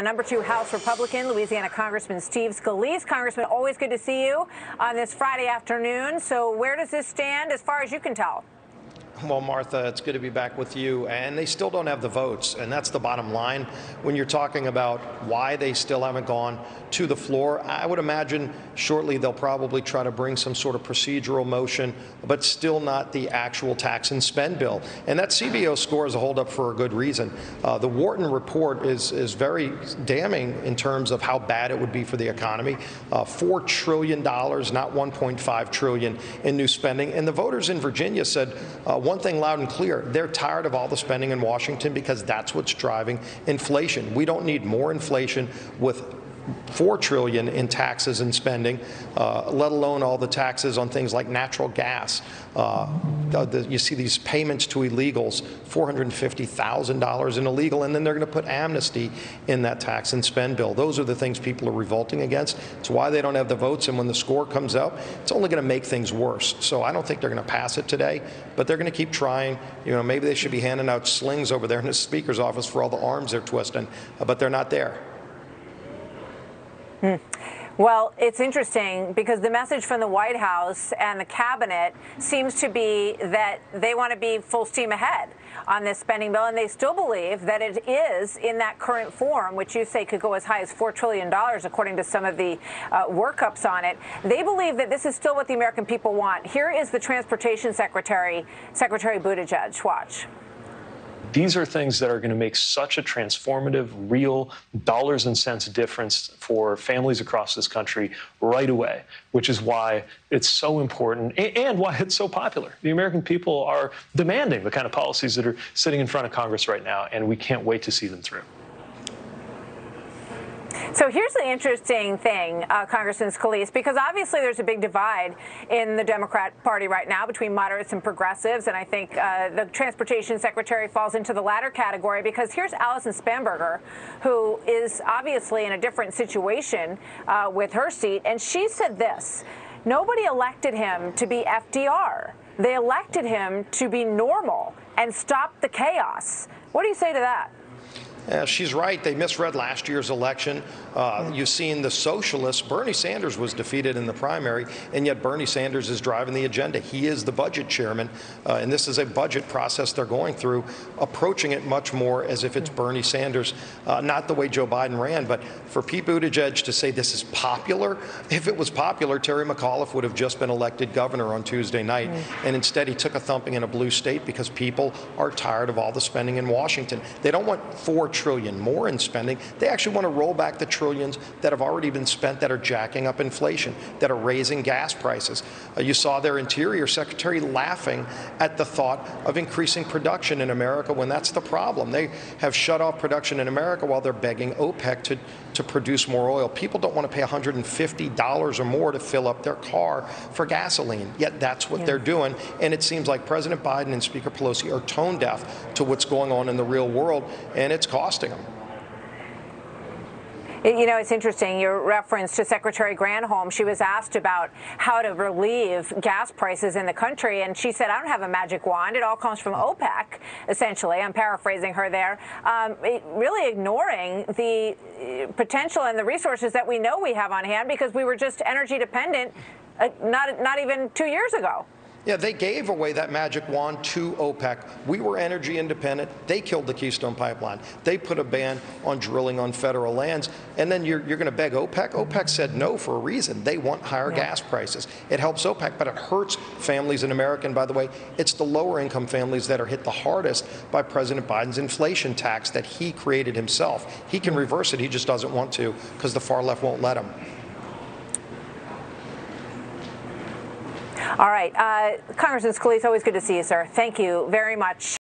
The number two House Republican, Louisiana Congressman Steve Scalise. Congressman, always good to see you on this Friday afternoon. So, where does this stand as far as you can tell? Well, Martha, it's good to be back with you. And they still don't have the votes. And that's the bottom line. When you're talking about why they still haven't gone to the floor, I would imagine shortly they'll probably try to bring some sort of procedural motion, but still not the actual tax and spend bill. And that CBO score is a holdup for a good reason. Uh, the Wharton report is, is very damning in terms of how bad it would be for the economy. Uh, $4 trillion, not 1.5 trillion in new spending. And the voters in Virginia said, uh, one thing loud and clear. They're tired of all the spending in Washington because that's what's driving inflation. We don't need more inflation with four trillion in taxes and spending, uh, let alone all the taxes on things like natural gas. Uh, the, you see these payments to illegals, $450,000 in illegal, and then they're going to put amnesty in that tax and spend bill. Those are the things people are revolting against. It's why they don't have the votes, and when the score comes out, it's only going to make things worse. So I don't think they're going to pass it today, but they're going to keep trying. You know, maybe they should be handing out slings over there in the speaker's office for all the arms they're twisting, but they're not there. Hmm. Well, it's interesting because the message from the White House and the cabinet seems to be that they want to be full steam ahead on this spending bill, and they still believe that it is in that current form, which you say could go as high as $4 trillion, according to some of the uh, workups on it. They believe that this is still what the American people want. Here is the Transportation Secretary, Secretary Buttigieg. Watch. These are things that are going to make such a transformative, real dollars and cents difference for families across this country right away, which is why it's so important and why it's so popular. The American people are demanding the kind of policies that are sitting in front of Congress right now, and we can't wait to see them through. So here's the interesting thing, uh, Congressman Scalise, because obviously there's a big divide in the Democrat Party right now between moderates and progressives, and I think uh, the Transportation Secretary falls into the latter category because here's Allison Spanberger, who is obviously in a different situation uh, with her seat, and she said this, nobody elected him to be FDR. They elected him to be normal and stop the chaos. What do you say to that? Yeah, she's right. They misread last year's election. Uh, you've seen the socialists. Bernie Sanders was defeated in the primary, and yet Bernie Sanders is driving the agenda. He is the budget chairman, uh, and this is a budget process they're going through, approaching it much more as if it's Bernie Sanders, uh, not the way Joe Biden ran. But for Pete Buttigieg to say this is popular, if it was popular, Terry McAuliffe would have just been elected governor on Tuesday night, mm. and instead he took a thumping in a blue state because people are tired of all the spending in Washington. They don't want four trillion more in spending. They actually want to roll back the trillions that have already been spent that are jacking up inflation, that are raising gas prices. Uh, you saw their Interior Secretary laughing at the thought of increasing production in America when that's the problem. They have shut off production in America while they're begging OPEC to, to produce more oil. People don't want to pay $150 or more to fill up their car for gasoline, yet that's what yeah. they're doing. And it seems like President Biden and Speaker Pelosi are tone deaf to what's going on in the real world, and it's costing them. You know, it's interesting, your reference to Secretary Granholm. She was asked about how to relieve gas prices in the country, and she said, I don't have a magic wand. It all comes from OPEC, essentially. I'm paraphrasing her there. Um, really ignoring the uh, potential and the resources that we know we have on hand because we were just energy dependent uh, not, not even two years ago. Yeah, they gave away that magic wand to OPEC. We were energy independent. They killed the Keystone Pipeline. They put a ban on drilling on federal lands. And then you're, you're going to beg OPEC? OPEC said no for a reason. They want higher yeah. gas prices. It helps OPEC, but it hurts families in America. And by the way, it's the lower income families that are hit the hardest by President Biden's inflation tax that he created himself. He can mm. reverse it. He just doesn't want to because the far left won't let him. All right. Uh, Congressman Scalise, always good to see you, sir. Thank you very much.